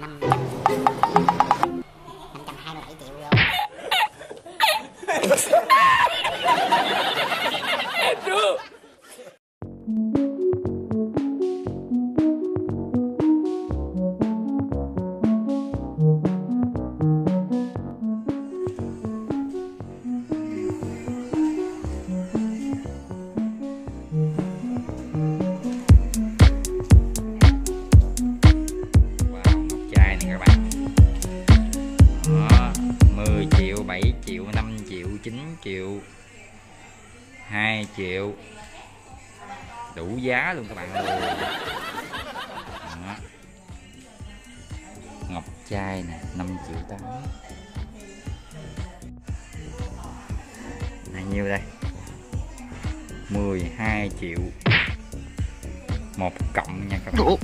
năm 7 triệu, 5 triệu, 9 triệu 2 triệu. Đủ giá luôn các bạn ơi. Đó. Ngọc trai nè, 5 triệu 8 Là nhiêu đây? 12 triệu một cộng nha các bạn.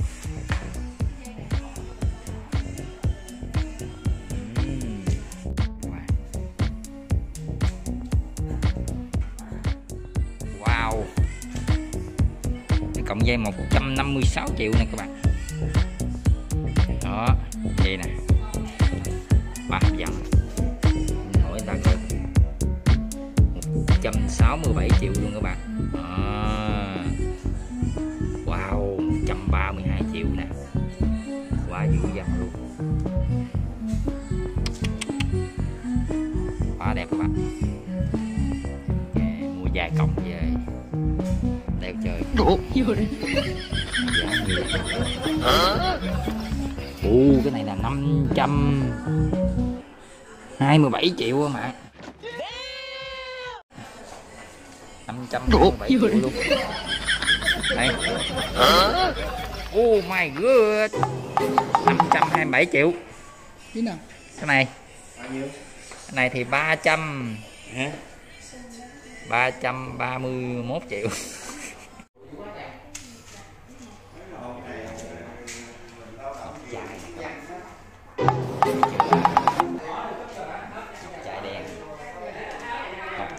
Cộng dây 156 triệu nè các bạn. Đó, Vậy nè. Ba dòng dẫn Hỏi ta coi 167 triệu luôn các bạn. Đó. Wow 132 triệu nè. Quá dữ dằn luôn. Quá đẹp các bạn. Mua dài còng về nhiều Ồ, cái này là 527 triệu á mà 527 triệu luôn. Đây. Oh my god 527 triệu. Tí nào? Cái này. Cái này thì 300 Hả? 331 triệu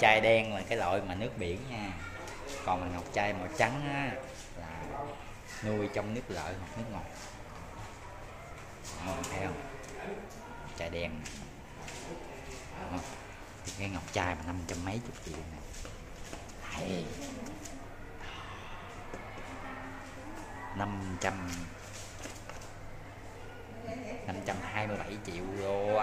chai đen là cái loại mà nước biển nha còn mà ngọc chai màu trắng á, là nuôi trong nước lợi hoặc nước ngọt Đó, thấy không chai đen này. Đó. Thì cái ngọc chai mà năm trăm mấy chục triệu này Đấy. năm trăm năm trăm hai mươi bảy triệu đô